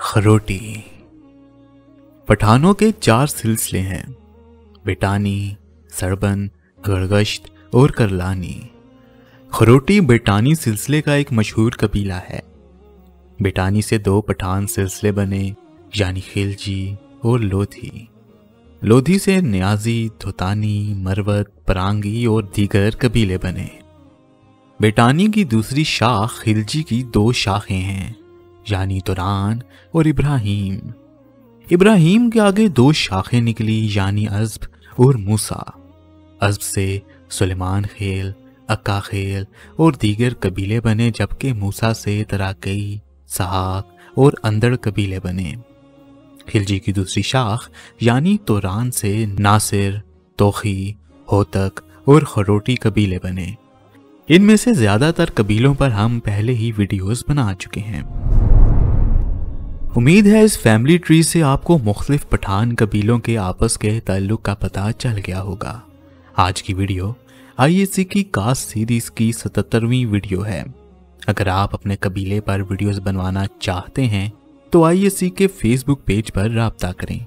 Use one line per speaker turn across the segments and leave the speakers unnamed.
खरोटी। पठानों के चार सिलसिले हैं। बेटानी, सरबन, गड़गश्त और करलानी। खरोटी बेटानी सिलसिले का एक मशहूर कबीला है। बेटानी से दो पठान सिलसिले बने, यानी खिलजी और लोधी। लोधी से न्याजी, धोतानी, मरवत, परांगी और दीगर कबीले बने। बेटानी की दूसरी शाख, खिलजी की दो शाखें हैं। यानी तुरान और इब्राहिम। इब्राहिम के आगे दो शाखें निकली, यानी अजब और मूसा। अजब से सुलेमान खेल, अक्का खेल और दीगर कबीले बने, जबकि मूसा से तराकई सहाक और अंदर कबीले बने। खिलजी की दूसरी शाख, यानी तोरान से नासिर, तोखी, होतक और खरोटी कबीले बने। इनमें से ज़्यादातर कबीलों पर हम पहले ही वीडियोस बना चुके हैं। उम्मीद है इस फैमिली ट्री से आपको मुख्तलिफ़ पठान कबीलों के आपस के ताल्लुक का पता चल गया होगा। आज की वीडियो आईएससी की कास्ट सीरीज़ की सतहत्तरवीं वीडियो है। अगर आप अपने कबीले पर वीडियोस बनवाना चाहते हैं तो आईएससी के फेसबुक पेज पर रबता करें।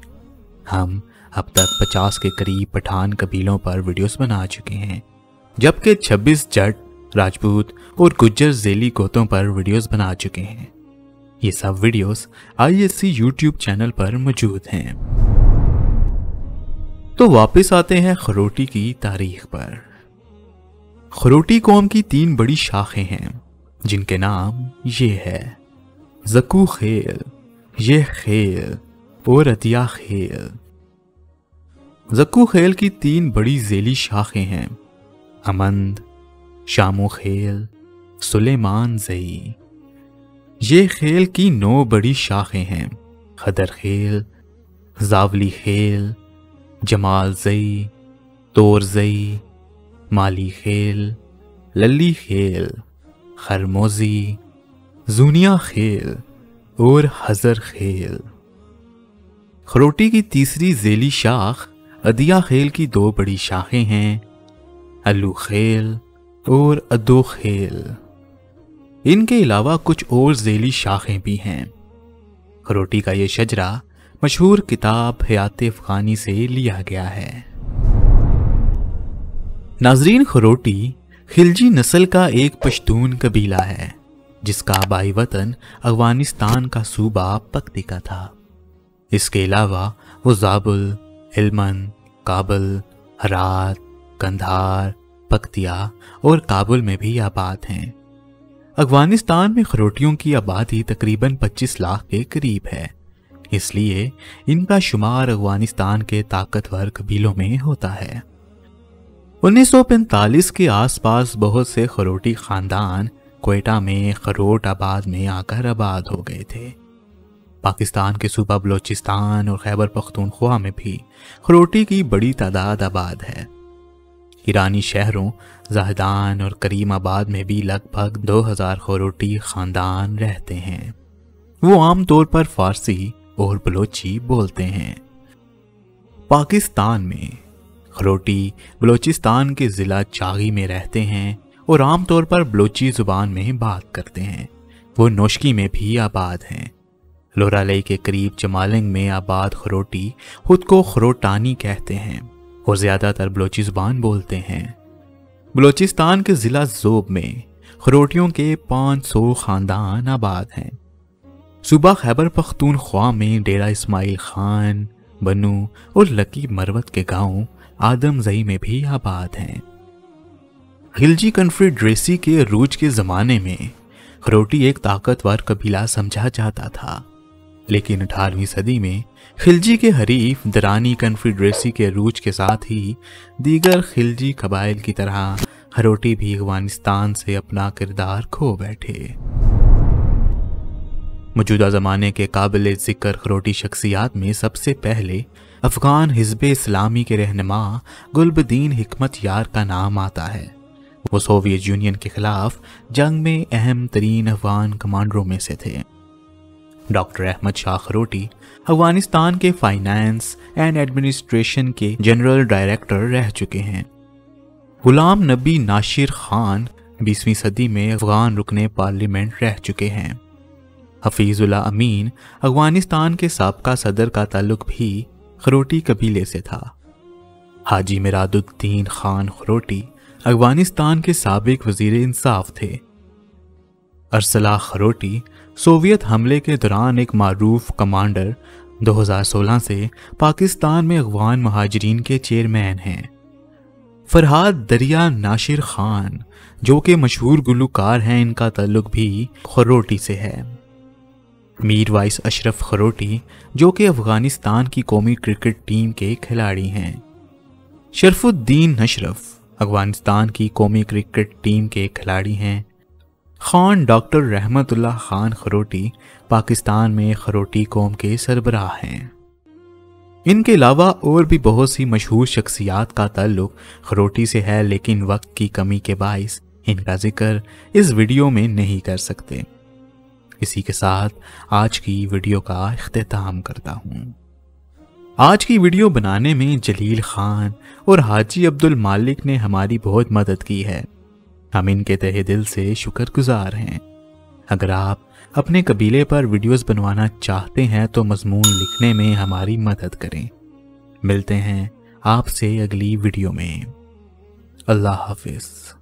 हम अब तक 50 के करीब पठान कबीलों पर वीडियोस बना चुके हैं, जबकि 26 जट, राजपूत और गुज्जर जेली गोतों पर वीडियोस बना चुके हैं। ये सब वीडियोस आईएससी यूट्यूब चैनल पर मौजूद हैं। तो वापस आते हैं खरोटी की तारीख पर। खरोटी कौम की तीन बड़ी शाखें हैं, जिनके नाम ये है। जकू खेल, ये खेल और अतिया खेल। जक्कू खेल की तीन बड़ी जेली शाखें हैं, अमंद, शामो खेल, सुलेमान जई। ये खेल की नौ बड़ी शाखें हैं। खदर खेल, जावली खेल, जमाल जई, तोर जई, माली खेल, लल्ली खेल, खरमोजी, जूनिया खेल और हजर खेल। खरोटी की तीसरी जेली शाख, अदिया खेल की दो बड़ी शाखें हैं अलू खेल और अदो खेल। इनके अलावा कुछ और जेली शाखें भी हैं। खरोटी का ये शजरा मशहूर किताब हयात अफगानी से लिया गया है। नाजरीन, खरोटी खिलजी नस्ल का एक पश्तून कबीला है, जिसका आबाई वतन अफ़गानिस्तान का सूबा पक्तिका था। इसके अलावा वो जाबुल हिलमन काबल, हरात, कंधार पक्तिया और काबुल में भी आबाद हैं। अफ़गानिस्तान में खरोटियों की आबादी तकरीबन 25 लाख के करीब है। इसलिए इनका शुमार अफ़गानिस्तान के ताकतवर कबीलों में होता है। 1945 के आसपास बहुत से खरोटी खानदान कोयटा में खरोट आबाद में आकर आबाद हो गए थे। पाकिस्तान के सूबा बलोचिस्तान और खैबर पख्तूनख्वा में भी खरोटी की बड़ी तादाद आबाद है। ईरानी शहरों, जाहदान और करीम आबाद में भी लगभग 2000 खरोटी खानदान रहते हैं। वो आमतौर पर फारसी और बलोची बोलते हैं। पाकिस्तान में खरोटी बलोचिस्तान के ज़िला चागी में रहते हैं और आमतौर पर बलोची ज़ुबान में बात करते हैं। वो नोशकी में भी आबाद हैं। लोरालई के करीब जमालिंग में आबाद खरोटी खुद को खरोटानी कहते हैं। और ज़्यादातर बलोची बोलते हैं। बलोचिस्तान के ज़िला जोब में खरोटियों के 500 ख़ानदान आबाद हैं। सूबा खैबर पख्तूनख्वा में डेरा इस्माइल खान बनू और लकी मरवत के गाँव आदमजई में भी आबाद हैं। खिलजी कन्फेडरेसी के रूज के ज़माने में खरोटी एक ताकतवर कबीला समझा जाता था। लेकिन अठारहवीं सदी में खिलजी के हरीफ दरानी कन्फेडरेसी के रूज के साथ ही दीगर खिलजी कबाइल की तरह खरोटी भी अफ़गानिस्तान से अपना किरदार खो बैठे। मौजूदा ज़माने के काबिल ज़िक्र खरोटी शख्सियात में सबसे पहले अफ़गान हिजब इस्लामी के रहनमा गुलबदीन हिकमत यार का नाम आता है। वो सोवियत यूनियन के खिलाफ जंग में अहम तरीन अफगान कमांडरों में से थे। डॉक्टर अहमद शाह खरोटी, अफ़गानिस्तान के फाइनेंस एंड एडमिनिस्ट्रेशन के जनरल डायरेक्टर रह चुके हैं। गुलाम नबी नाशिर खान बीसवीं सदी में अफगान रुकने पार्लियामेंट रह चुके हैं। हफीजुल्ला अमीन अफ़गानिस्तान के सबका सदर का ताल्लुक भी खरोटी कबीले से था। हाजी मिरादुद्दीन खान खरोटी अफ़गानिस्तान के सबक वज़ीर इंसाफ थे। अरसला खरोटी सोवियत हमले के दौरान एक मरूफ कमांडर 2016 से पाकिस्तान में अफगान महाजरीन के चेयरमैन हैं। फरहाद दरिया नाशिर खान, जो कि मशहूर गुलकार हैं, इनका ताल्लुक भी खरोटी से है। मीर वाइस अशरफ खरोटी, जो कि अफ़गानिस्तान की कौमी क्रिकेट टीम के खिलाड़ी हैं। शरफुद्दीन अशरफ अफ़गानिस्तान की कौमी क्रिकेट टीम के खिलाड़ी हैं। खान डॉक्टर रहमतुल्ला खान खरोटी पाकिस्तान में खरोटी कौम के सरबराह हैं। इनके अलावा और भी बहुत सी मशहूर शख्सियात का ताल्लुक खरोटी से है, लेकिन वक्त की कमी के बायस इनका ज़िक्र इस वीडियो में नहीं कर सकते। इसी के साथ आज की वीडियो का अख्ताम करता हूँ। आज की वीडियो बनाने में जलील खान और हाजी अब्दुल मालिक ने हमारी बहुत मदद की है। हम इनके तहे दिल से शुक्रगुजार हैं। अगर आप अपने कबीले पर वीडियोस बनवाना चाहते हैं तो मजमून लिखने में हमारी मदद करें। मिलते हैं आपसे अगली वीडियो में। अल्लाह हाफिज़।